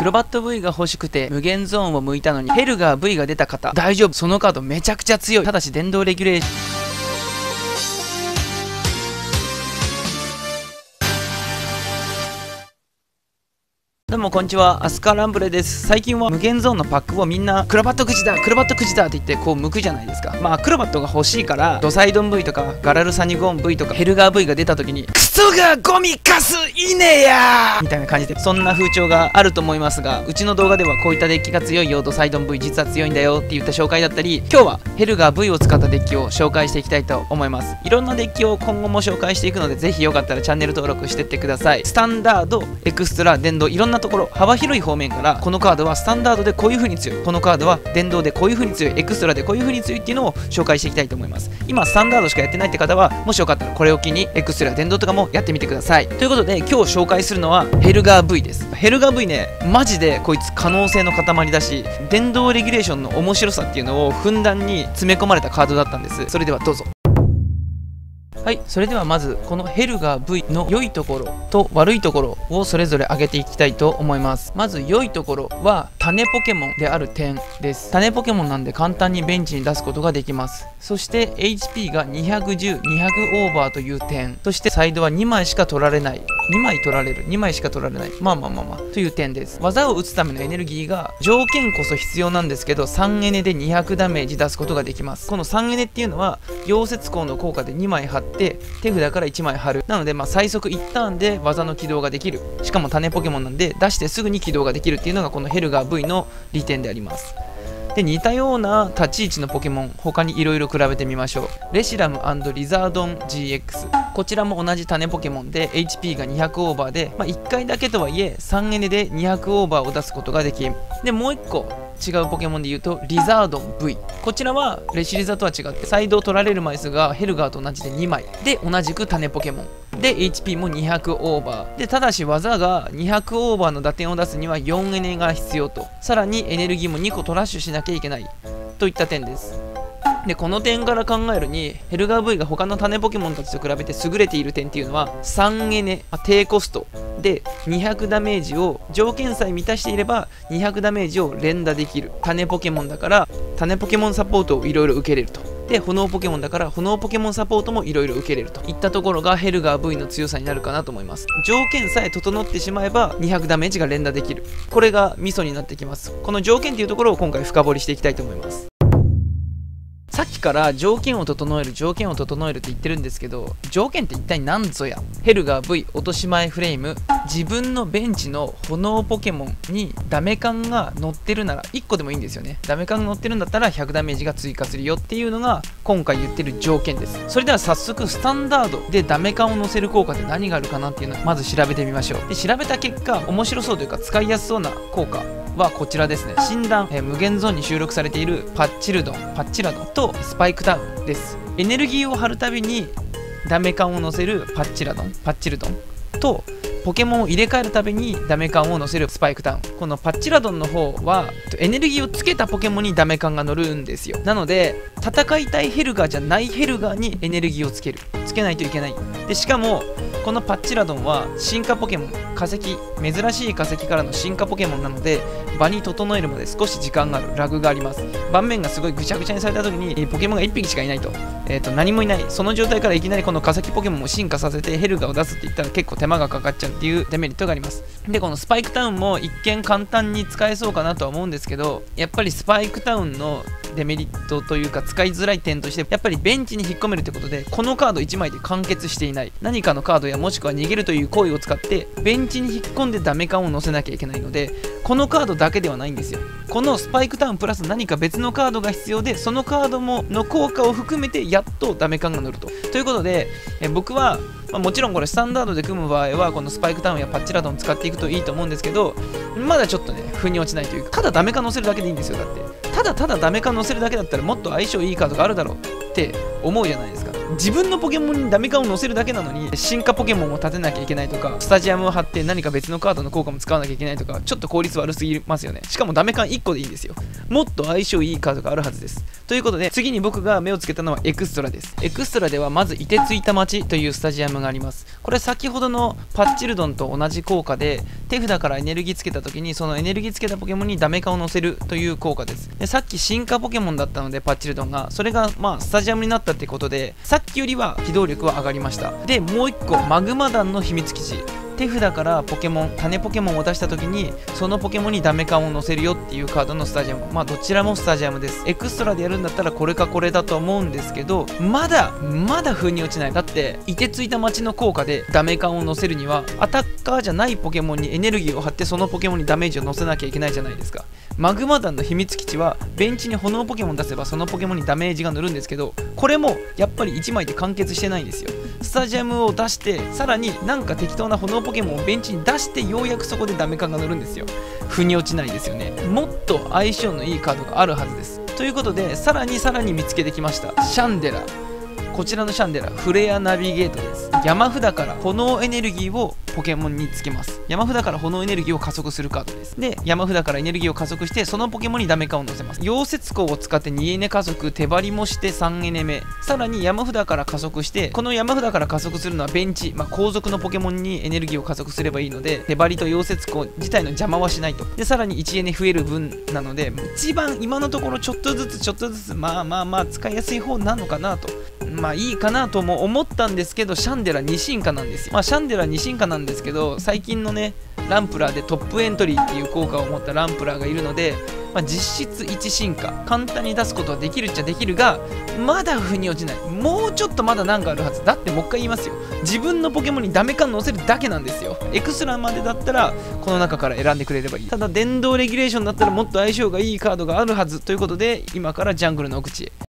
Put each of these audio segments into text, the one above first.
クロバット V が欲しくてムゲンゾーンを剥いたのにヘルガー V が出た方。大丈夫。そのカードめちゃくちゃ強い。ただし殿堂レギュレーション。もこんにちは、アスカランブレです。最近はムゲンゾーンのパックをみんなクロバットくじだ、クロバットくじだって言ってこう剥くじゃないですか。まあクロバットが欲しいから、ドサイドン V とかガラルサニゴン V とかヘルガー V が出た時に、クソがゴミカス死ねやみたいな感じで、そんな風潮があると思いますが、うちの動画ではこういったデッキが強いよ、ドサイドン V 実は強いんだよって言った紹介だったり、今日はヘルガー V を使ったデッキを紹介していきたいと思います。いろんなデッキを今後も紹介していくので、ぜひよかったらチャンネル登録してってください。スタンダード、エクストラ、電動、いろんなところ、幅広いい方面からこのカードはスタンダードでこういう風に強い。このカードは電動でこういう風に強い。エクストラでこういう風に強いっていうのを紹介していきたいと思います。今スタンダードしかやってないって方はもしよかったらこれを機にエクストラ電動とかもやってみてください。ということで今日紹介するのはヘルガー V です。ヘルガー V ねマジでこいつ可能性の塊だし電動レギュレーションの面白さっていうのをふんだんに詰め込まれたカードだったんです。それではどうぞ。はいそれではまずこのヘルガー V の良いところと悪いところをそれぞれ挙げていきたいと思います。まず良いところは種ポケモンである点です。種ポケモンなんで簡単にベンチに出すことができます。そして HP が210200オーバーという点。そしてサイドは2枚しか取られない。2枚取られる。2枚しか取られない。まあまあまあまあ。という点です。技を打つためのエネルギーが条件こそ必要なんですけど3エネで200ダメージ出すことができます。この3エネっていうのは溶接工の効果で2枚貼って手札から1枚貼る。なのでまあ最速1ターンで技の起動ができる。しかも種ポケモンなんで出してすぐに起動ができるっていうのがこのヘルガー V の利点であります。で似たような立ち位置のポケモン他にいろいろ比べてみましょう。レシラムリザードン GX こちらも同じ種ポケモンで HP が200オーバーで、まあ、1回だけとはいえ3エネで200オーバーを出すことができでもう1個違うポケモンで言うとリザードン V こちらはレシリザとは違ってサイドを取られる枚数がヘルガーと同じで2枚。で同じく種ポケモン。で HP も200オーバー。でただし技が200オーバーの打点を出すには4エネが必要と。さらにエネルギーも2個トラッシュしなきゃいけない。といった点です。でこの点から考えるにヘルガー V が他の種ポケモンたちと比べて優れている点っていうのは3エネ、低コスト。で200ダメージを条件さえ満たしていれば200ダメージを連打できる。種ポケモンだから種ポケモンサポートをいろいろ受けれると。で炎ポケモンだから炎ポケモンサポートもいろいろ受けれると。いったところがヘルガー V の強さになるかなと思います。条件さえ整ってしまえば200ダメージが連打できる。これがミソになってきます。この条件っていうところを今回深掘りしていきたいと思います。さっきから条件を整える条件を整えるって言ってるんですけど条件って一体何ぞや？ヘルガー V 落とし前フレーム。自分のベンチの炎ポケモンにダメ感が乗ってるなら1個でもいいんですよね。ダメ感が乗ってるんだったら100ダメージが追加するよっていうのが今回言ってる条件です。それでは早速スタンダードでダメ感を乗せる効果って何があるかなっていうのをまず調べてみましょう。で調べた結果面白そうというか使いやすそうな効果。はこちらですね。診断、えー、無限ゾーンに収録されているパッチルドンパッチラドンとスパイクタウンです。エネルギーを張るたびにダメ感を乗せるパッチラドンパッチルドンとポケモンを入れ替えるたびにダメ感を乗せるスパイクタウン。このパッチラドンの方はエネルギーをつけたポケモンにダメ感が乗るんですよ。なので戦いたいヘルガーじゃないヘルガーにエネルギーをつける。つけないといけない。でしかもこのパッチラドンは進化ポケモン化石珍しい化石からの進化ポケモンなので場に整えるまで少し時間がある。ラグがあります。盤面がすごいぐちゃぐちゃにされた時にポケモンが1匹しかいないと,、えー、と何もいない。その状態からいきなりこの化石ポケモンを進化させてヘルガを出すって言ったら結構手間がかかっちゃうっていうデメリットがあります。でこのスパイクタウンも一見簡単に使えそうかなとは思うんですけどやっぱりスパイクタウンのデメリットというか使いづらい点としてやっぱりベンチに引っ込めるってことでこのカード1枚で完結していない。何かのカードやもしくは逃げるという行為を使ってベンチに引っ込んでダメ感を乗せなきゃいけないのでこのカードだけではないんですよ。このスパイクタウンプラス何か別のカードが必要でそのカードもの効果を含めてやっとダメ感が乗ると。ということでえ僕はまあ、もちろんこれスタンダードで組む場合はこのスパイクタウンやパッチラドン使っていくといいと思うんですけどまだちょっとね腑に落ちないというかただダメ感乗せるだけでいいんですよだって。ただただダメ感乗せるだけだったらもっと相性いいカードがあるだろうって思うじゃないですか。自分のポケモンにダメカンを乗せるだけなのに進化ポケモンを立てなきゃいけないとかスタジアムを張って何か別のカードの効果も使わなきゃいけないとかちょっと効率悪すぎますよね。しかもダメカン1個でいいんですよ。もっと相性いいカードがあるはずです。ということで次に僕が目をつけたのはエクストラです。エクストラではまず凍てついた街というスタジアムがあります。これ先ほどのパッチルドンと同じ効果で手札からエネルギーつけた時にそのエネルギーつけたポケモンにダメカンを乗せるという効果です。でさっき進化ポケモンだったのでパッチルドンがそれがまあスタジアムになったってことでさっきよりは機動力は上がりました。でもう1個マグマ団の秘密基地。手札からポケモン種ポケモンを出した時にそのポケモンにダメカンを乗せるよっていうカードのスタジアム。まあどちらもスタジアムです。エクストラでやるんだったらこれかこれだと思うんですけどまだまだ腑に落ちない。だって凍てついた街の効果でダメカンを乗せるにはアタッカーじゃないポケモンにエネルギーを張ってそのポケモンにダメージを乗せなきゃいけないじゃないですか。マグマ弾の秘密基地はベンチに炎ポケモン出せばそのポケモンにダメージが乗るんですけどこれもやっぱり1枚で完結してないんですよ。スタジアムを出してさらになんか適当な炎ポケモンポケモンをベンチに出してようやくそこでダメ感が乗るんですよ。腑に落ちないですよね。もっと相性のいいカードがあるはずです。ということでさらにさらに見つけてきました。シャンデラ。こちらのシャンデラフレアナビゲートです。山札から炎エネルギーをポケモンにつけます。山札から炎エネルギーを加速するカードです。で山札からエネルギーを加速してそのポケモンにダメカを乗せます。溶接鋼を使って2エネ加速手張りもして3エネ目。さらに山札から加速してこの山札から加速するのはベンチ、まあ、後続のポケモンにエネルギーを加速すればいいので手張りと溶接鋼自体の邪魔はしないと。でさらに1エネ増える分なので一番今のところちょっとずつちょっとずつまあまあまあ使いやすい方なのかなと。まあいいかなとも思ったんですけどシャンデラ2進化なんですよ。まあシャンデラ2進化なんですけど最近のねランプラーでトップエントリーっていう効果を持ったランプラーがいるので、まあ、実質1進化。簡単に出すことはできるっちゃできるがまだ腑に落ちない。もうちょっとまだ何かあるはず。だってもう一回言いますよ。自分のポケモンにダメ感乗せるだけなんですよ。エクストラまでだったらこの中から選んでくれればいい。ただ電動レギュレーションだったらもっと相性がいいカードがあるはずということで今からジャングルの奥地へ。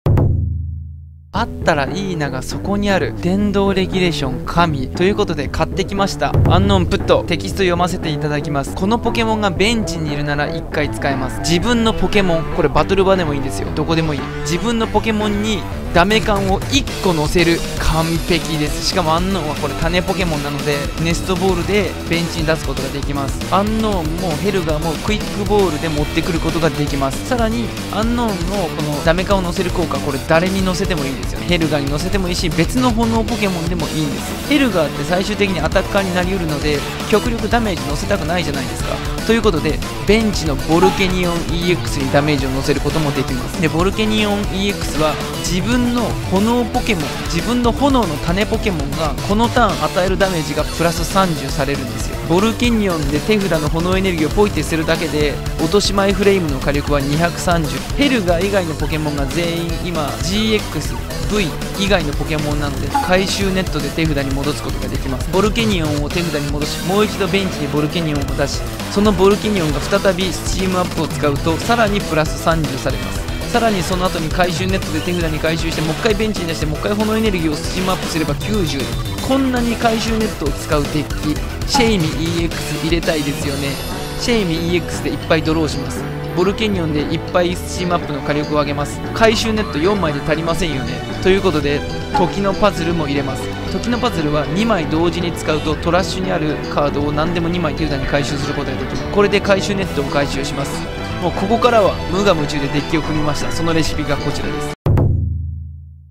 あったらいいながそこにある電動レギュレーション神ということで買ってきました。アンノンプット。テキスト読ませていただきます。このポケモンがベンチにいるなら1回使えます。自分のポケモンこれバトル場でもいいんですよ。どこでもいい。自分のポケモンにダメ感を1個乗せる完璧です。しかもアンノーンはこれ種ポケモンなのでネストボールでベンチに出すことができます。アンノーンもヘルガーもクイックボールで持ってくることができます。さらにアンノーンのこのダメ感を乗せる効果これ誰に乗せてもいいんですよ。ヘルガーに乗せてもいいし別の炎ポケモンでもいいんです。ヘルガーって最終的にアタッカーになりうるので極力ダメージ乗せたくないじゃないですか。ということでベンチのボルケニオン EX にダメージを乗せることもできます。でボルケニオン EX は自分の炎ポケモン自分の炎の種ポケモンがこのターン与えるダメージがプラス30されるんですよ。ボルケニオンで手札の炎エネルギーをポイってするだけで落とし前フレームの火力は230ヘルガー以外のポケモンが全員今 GXV 以外のポケモンなので回収ネットで手札に戻すことができます。ボルケニオンを手札に戻しもう一度ベンチにボルケニオンを出しそのボルケニオンが再びスチームアップを使うとさらにプラス30されます。さらにその後に回収ネットで手札に回収してもう一回ベンチに出してもう一回炎エネルギーをスチームアップすれば90こんなに回収ネットを使うデッキシェイミ EX 入れたいですよね。シェイミ EX でいっぱいドローします。ボルケニオンでいっぱいスチームアップの火力を上げます。回収ネット4枚で足りませんよね。ということで時のパズルも入れます。時のパズルは2枚同時に使うとトラッシュにあるカードを何でも2枚手札に回収することができる。これで回収ネットを回収します。もうここからは無我夢中でデッキを組みました。そのレシピがこちらです。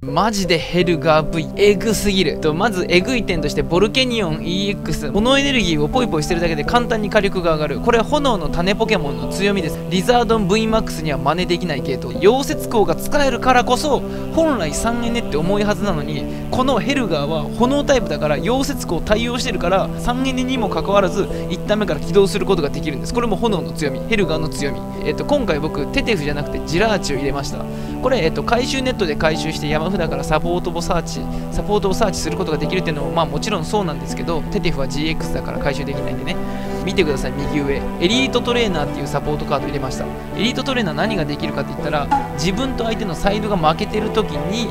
マジでヘルガー V エグすぎるとまずエグい点としてボルケニオン EX 炎エネルギーをポイポイしてるだけで簡単に火力が上がる。これ炎の種ポケモンの強みです。リザードン VMAX には真似できない芸当。溶接工が使えるからこそ本来3エネって重いはずなのにこのヘルガーは炎タイプだから溶接鋼対応してるから3エネにもかかわらず1タ目から起動することができるんです。これも炎の強み。ヘルガーの強みえっと今回僕テテフじゃなくてジラーチを入れました。これ、えっと、回収ネットで回収して山札だからサポートをサーチサポートをサーチすることができるっていうのもまあもちろんそうなんですけどテテフは GX だから回収できないんでね。見てください右上。エリートトレーナーっていうサポートカード入れました。エリートトレーナー何ができるかって言ったら自分と相手のサイドが負けてる時に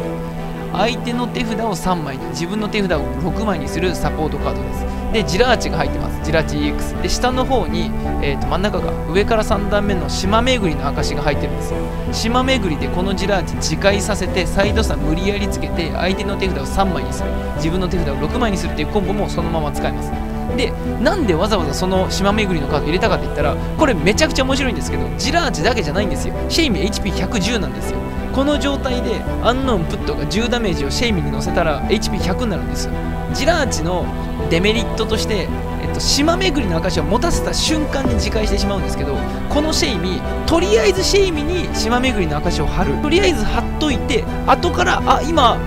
相手の手札を3枚に自分の手札を6枚にするサポートカードです。でジラーチが入ってます。ジラーチ EX で下の方に、えー、と真ん中が上から3段目の島巡りの証が入ってるんですよ。島巡りでこのジラーチ自戒させてサイド差無理やりつけて相手の手札を3枚にする。自分の手札を6枚にするっていうコンボもそのまま使えます。でなんでわざわざその島巡りのカード入れたかって言ったらこれめちゃくちゃ面白いんですけどジラーチだけじゃないんですよ。シェイミ HP110 なんですよ。この状態でアンノーンプットが10ダメージをシェイミに乗せたら HP100 になるんですよ。ジラーチのデメリットとして、えっと、島巡りの証を持たせた瞬間に自戒してしまうんですけどこのシェイミとりあえずシェイミに島巡りの証を貼る。とりあえず貼っといて後からあ今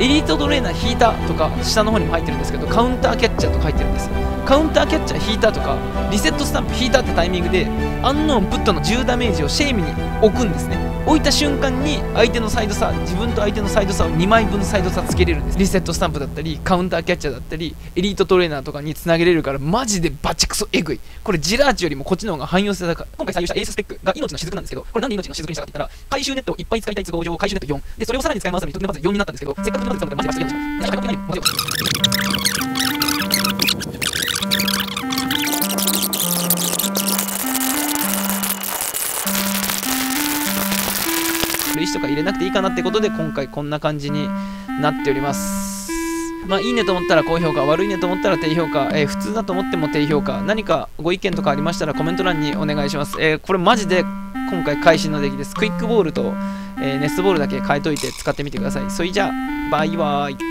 エリートトレーナー引いたとか下の方にも入ってるんですけどカウンターキャッチャーとか入ってるんです。カウンターキャッチャー引いたとかリセットスタンプ引いたってタイミングでアンノーンプットの10ダメージをシェイミに置くんですね。置いた瞬間に相手のサイド差自分と相手のサイド差を2枚分のサイド差つけれるんです。リセットスタンプだったりカウンターキャッチャーだったりエリートトレーナーとかにつなげれるからマジでバチクソエグい。これジラーチよりもこっちの方が汎用性高い。今回採用したエーススペックが命の雫なんですけどこれなんで命の雫にしたかって言ったら回収ネットをいっぱい使いたい都合上回収ネット4でそれをさらに使いますのに特にまず4になったんですけどせっかくまず使うのでマジでバスでやるんですよ石とか入れなくていいかなってことで今回こんな感じになっております。まあいいねと思ったら高評価悪いねと思ったら低評価、えー、普通だと思っても低評価。何かご意見とかありましたらコメント欄にお願いします、えー、これマジで今回会心の出来です。クイックボールと、えー、ネスボールだけ変えといて使ってみてください。それじゃあバイバイ。